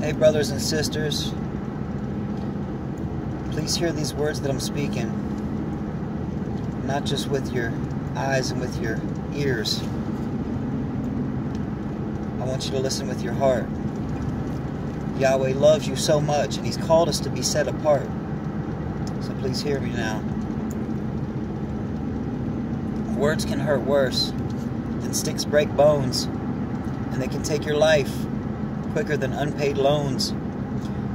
Hey, brothers and sisters, please hear these words that I'm speaking, not just with your eyes and with your ears. I want you to listen with your heart. Yahweh loves you so much, and He's called us to be set apart. So please hear me now. Words can hurt worse than sticks break bones, and they can take your life quicker than unpaid loans.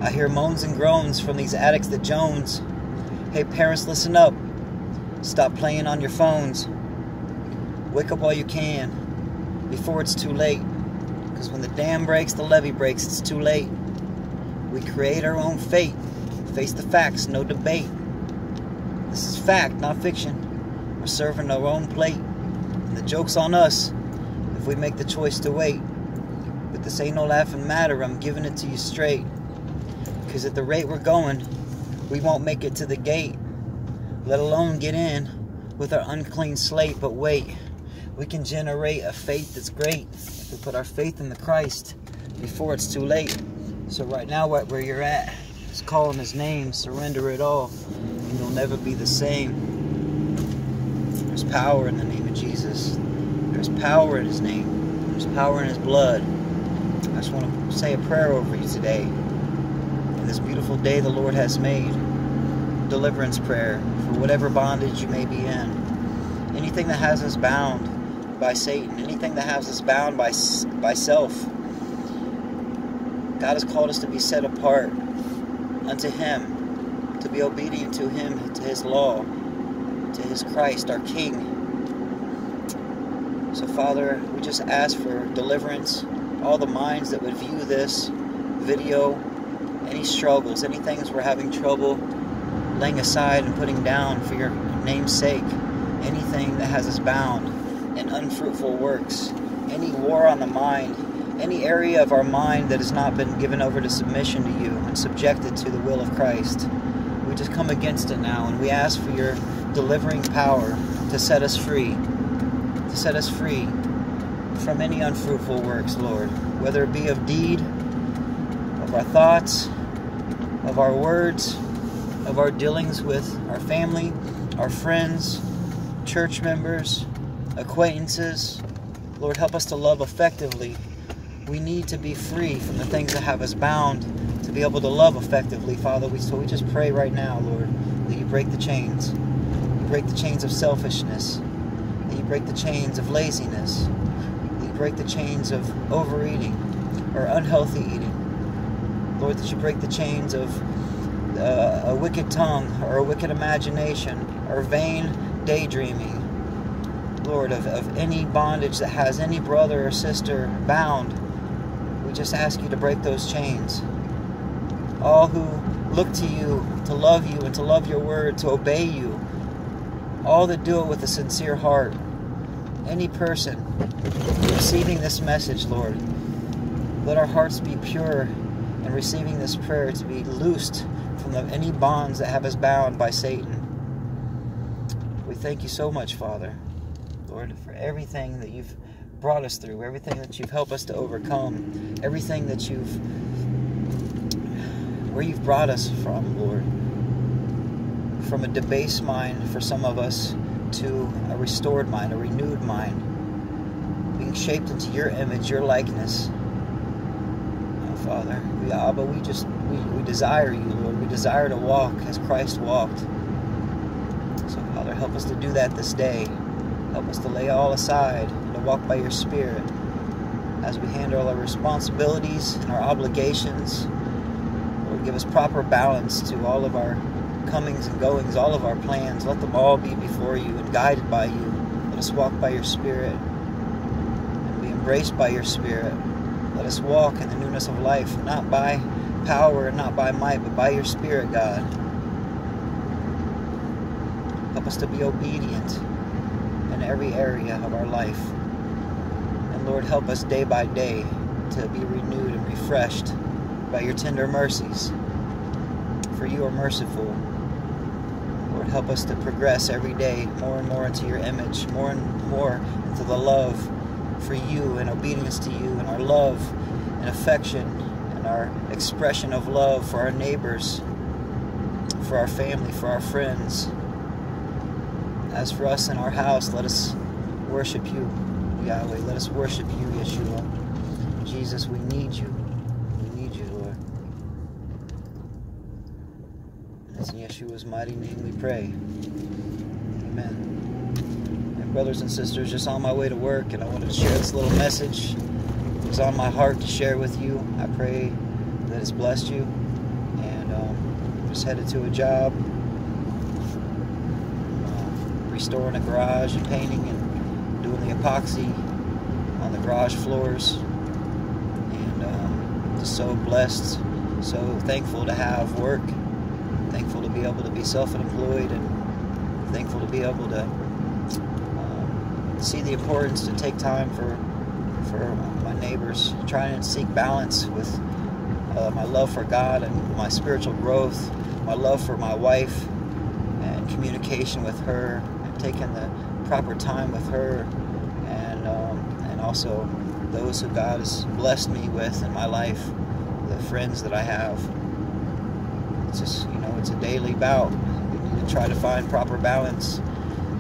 I hear moans and groans from these addicts that Jones. Hey, parents, listen up. Stop playing on your phones. Wake up while you can, before it's too late. Because when the dam breaks, the levee breaks, it's too late. We create our own fate. Face the facts, no debate. This is fact, not fiction. We're serving our own plate. And the joke's on us if we make the choice to wait. But this ain't no laughing matter, I'm giving it to you straight. Because at the rate we're going, we won't make it to the gate, let alone get in with our unclean slate. But wait, we can generate a faith that's great if we put our faith in the Christ before it's too late. So right now, where you're at, is call him his name, surrender it all, and you'll never be the same. There's power in the name of Jesus. There's power in his name. There's power in his blood. I just want to say a prayer over you today. In this beautiful day the Lord has made. Deliverance prayer for whatever bondage you may be in. Anything that has us bound by Satan. Anything that has us bound by, by self God has called us to be set apart unto Him, to be obedient to Him, to His law, to His Christ, our King. So, Father, we just ask for deliverance. All the minds that would view this video, any struggles, any things we're having trouble laying aside and putting down for your name's sake, anything that has us bound in unfruitful works, any war on the mind, any area of our mind that has not been given over to submission to you and subjected to the will of Christ. We just come against it now and we ask for your delivering power to set us free, to set us free from any unfruitful works, Lord, whether it be of deed, of our thoughts, of our words, of our dealings with our family, our friends, church members, acquaintances. Lord, help us to love effectively we need to be free from the things that have us bound to be able to love effectively, Father. We, so we just pray right now, Lord, that you break the chains. You break the chains of selfishness. That you break the chains of laziness. Break the chains of overeating or unhealthy eating. Lord, that you break the chains of uh, a wicked tongue or a wicked imagination or vain daydreaming. Lord, of, of any bondage that has any brother or sister bound we just ask you to break those chains. All who look to you to love you and to love your word, to obey you, all that do it with a sincere heart. Any person receiving this message, Lord, let our hearts be pure and receiving this prayer to be loosed from the, any bonds that have us bound by Satan. We thank you so much, Father, Lord, for everything that you've brought us through, everything that you've helped us to overcome, everything that you've, where you've brought us from, Lord. From a debased mind for some of us to a restored mind, a renewed mind, being shaped into your image, your likeness. Oh, Father, we, Abba, we just, we, we desire you, Lord. We desire to walk as Christ walked. So, Father, help us to do that this day. Help us to lay all aside and to walk by your Spirit as we handle our responsibilities and our obligations. Lord, give us proper balance to all of our comings and goings, all of our plans. Let them all be before you and guided by you. Let us walk by your Spirit and be embraced by your Spirit. Let us walk in the newness of life, not by power and not by might, but by your Spirit, God. Help us to be obedient in every area of our life. And Lord, help us day by day to be renewed and refreshed by your tender mercies. For you are merciful. Lord, help us to progress every day more and more into your image, more and more into the love for you and obedience to you and our love and affection and and our expression of love for our neighbors, for our family, for our friends. As for us in our house, let us worship you, Yahweh. Let us worship you, Yeshua. Jesus, we need you. We need you, Lord. It's in Yeshua's mighty name we pray. Amen. And brothers and sisters, just on my way to work, and I wanted to share this little message. It was on my heart to share with you. I pray that it's blessed you. And um, just headed to a job restoring a garage and painting and doing the epoxy on the garage floors. And um, just so blessed, so thankful to have work, thankful to be able to be self-employed, and thankful to be able to um, see the importance to take time for for my neighbors, trying to seek balance with uh, my love for God and my spiritual growth, my love for my wife, and communication with her and taking the proper time with her and um, and also those who God has blessed me with in my life, the friends that I have. It's just you know it's a daily bout. To try to find proper balance.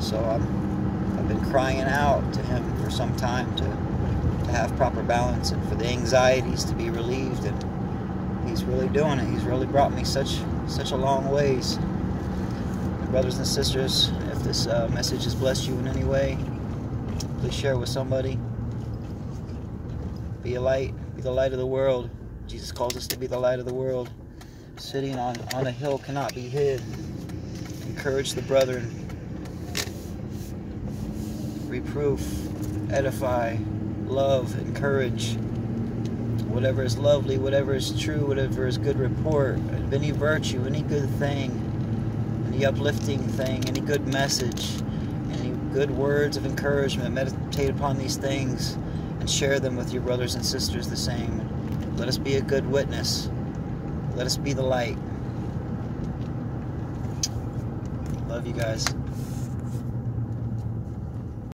So I'm I've been crying out to Him for some time to to have proper balance and for the anxieties to be relieved and He's really doing it. He's really brought me such such a long ways. brothers and sisters, if this uh, message has blessed you in any way, please share it with somebody. Be a light, be the light of the world. Jesus calls us to be the light of the world. Sitting on, on a hill cannot be hid. Encourage the brethren. Reproof, edify, love, encourage. Whatever is lovely, whatever is true, whatever is good report, any virtue, any good thing, any uplifting thing, any good message, any good words of encouragement. Meditate upon these things and share them with your brothers and sisters the same. Let us be a good witness. Let us be the light. Love you guys.